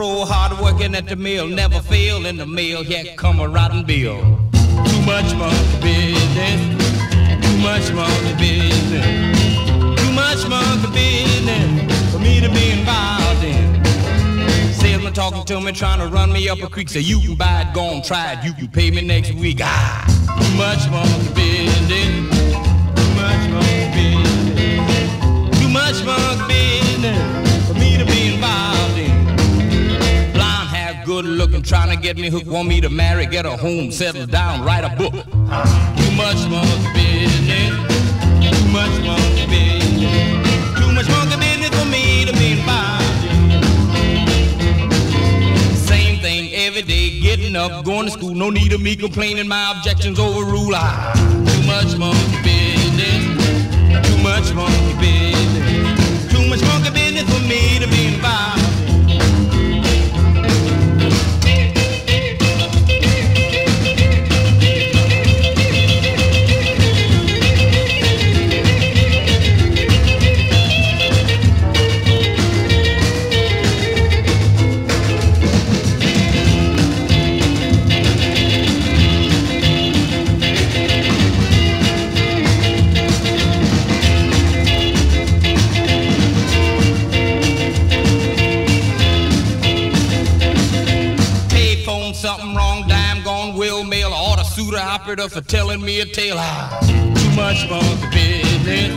fro, hard working at the mill, never fail in the mail. Here come a rotten bill. Too much monkey business. Too much monkey business. Too much monkey business for me to be involved in. Salesman talking to me, trying to run me up a creek. Say you can buy it, go on, try it. You can pay me next week. Ah, too much monkey business. Good looking, trying to get me hooked. Want me to marry, get a home, settle down, write a book. Too much monkey business. Too much monkey business. Too much monkey business for me to be involved. Same thing every day, getting up, going to school. No need of me complaining, my objections overrule. Ah, too much monkey business. Too much monkey business. Will mail, order suitor operator for telling me a tale. Ah, too much monkey business,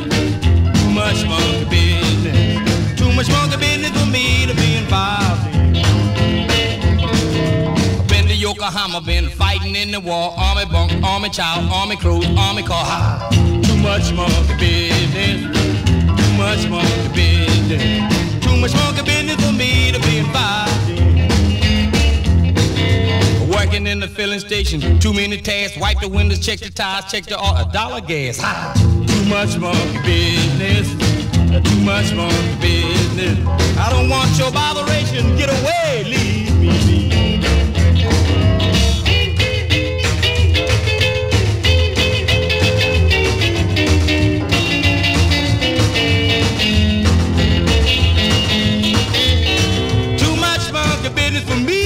too much monkey business, too much monkey business for me to be involved in. Been to Yokohama, been fighting in the war, army bunk, army child, army clothes, army car. Ah, too much monkey business, too much monkey business, working in the filling station. Too many tasks, wipe the windows, check the tires, check the oil, a dollar gas. Ha! Too much monkey business. Too much monkey business. I don't want your botheration. Get away, leave me be. for me